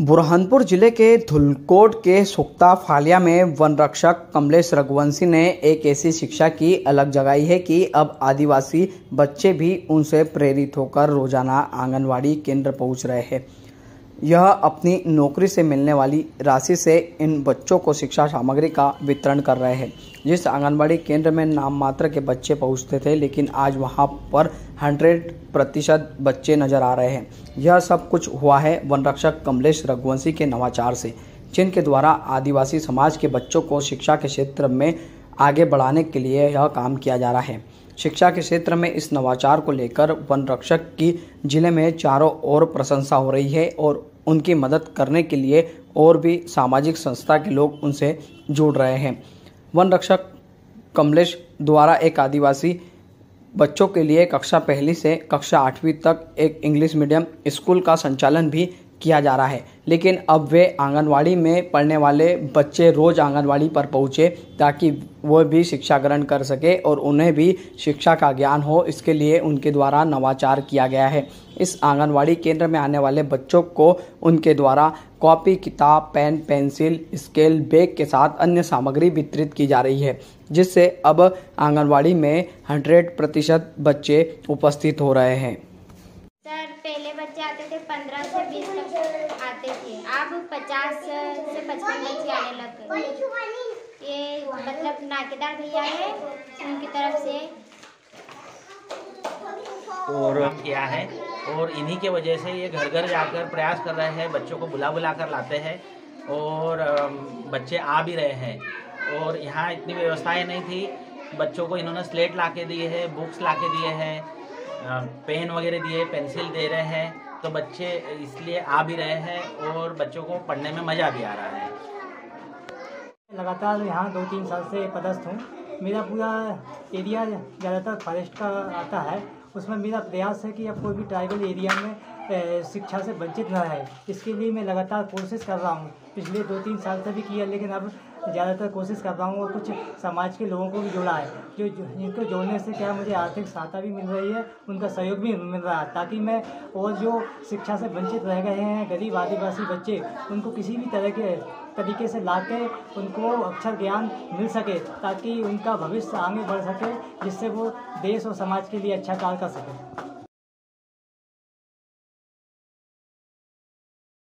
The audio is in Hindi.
बुरहानपुर ज़िले के धुलकोट के सुक्ता फालिया में वन रक्षक कमलेश रघुवंशी ने एक ऐसी शिक्षा की अलग जगाई है कि अब आदिवासी बच्चे भी उनसे प्रेरित होकर रोज़ाना आंगनवाड़ी केंद्र पहुँच रहे हैं। यह अपनी नौकरी से मिलने वाली राशि से इन बच्चों को शिक्षा सामग्री का वितरण कर रहे हैं। जिस आंगनबाड़ी केंद्र में नाम मात्र के बच्चे पहुँचते थे, लेकिन आज वहाँ पर 100 प्रतिशत बच्चे नज़र आ रहे हैं। यह सब कुछ हुआ है वन रक्षक कमलेश रघुवंशी के नवाचार से, जिनके द्वारा आदिवासी समाज के बच्चों को शिक्षा के क्षेत्र में आगे बढ़ाने के लिए यह काम किया जा रहा है। शिक्षा के क्षेत्र में इस नवाचार को लेकर वन रक्षक की ज़िले में चारों ओर प्रशंसा हो रही है और उनकी मदद करने के लिए और भी सामाजिक संस्था के लोग उनसे जुड़ रहे हैं। वन रक्षक कमलेश द्वारा एक आदिवासी बच्चों के लिए कक्षा पहली से कक्षा आठवीं तक एक इंग्लिश मीडियम स्कूल का संचालन भी किया जा रहा है। लेकिन अब वे आंगनवाड़ी में पढ़ने वाले बच्चे रोज़ आंगनवाड़ी पर पहुँचे ताकि वो भी शिक्षा ग्रहण कर सके और उन्हें भी शिक्षा का ज्ञान हो। इसके लिए उनके द्वारा नवाचार किया गया है। इस आंगनवाड़ी केंद्र में आने वाले बच्चों को उनके द्वारा कॉपी, किताब, पेन, पेंसिल, स्केल, बैग के साथ अन्य सामग्री वितरित की जा रही है, जिससे अब आंगनवाड़ी में 100 प्रतिशत बच्चे उपस्थित हो रहे हैं। आते थे, पंद्रह से बीस तक आते थे। अब पचास से पचपन बच्चे आने लग गए। ये मतलब नाकेदार भैया है, उनकी तरफ़ से। और किया है? और इन्हीं के वजह से ये घर घर जाकर प्रयास कर रहे हैं, बच्चों को बुला बुला कर लाते हैं। और बच्चे आ भी रहे हैं। और यहाँ इतनी व्यवस्थाएँ नहीं थी। बच्चों को इन्होंने स्लेट ला के दिए हैं बुक्स ला के दिए हैं पेन वगैरह दिए पेंसिल दे रहे हैं। तो बच्चे इसलिए आ भी रहे हैं और बच्चों को पढ़ने में मज़ा भी आ रहा है। लगातार यहाँ दो तीन साल से पदस्थ हूँ। मेरा पूरा एरिया ज़्यादातर फॉरेस्ट का आता है। उसमें मेरा प्रयास है कि अब कोई भी ट्राइबल एरिया में शिक्षा से वंचित न रहे। इसके लिए मैं लगातार कोशिश कर रहा हूँ। पिछले दो तीन साल से भी किया, लेकिन अब ज़्यादातर कोशिश कर रहा हूँ और कुछ समाज के लोगों को भी जोड़ा है। जो जिनको जोड़ने से क्या मुझे आर्थिक सहायता भी मिल रही है, उनका सहयोग भी मिल रहा है, ताकि मैं और जो शिक्षा से वंचित रह गए हैं, गरीब आदिवासी बच्चे, उनको किसी भी तरह के तरीके से ला के उनको अक्षर ज्ञान मिल सके, ताकि उनका भविष्य आगे बढ़ सके, जिससे वो देश और समाज के लिए अच्छा कार्य कर सके।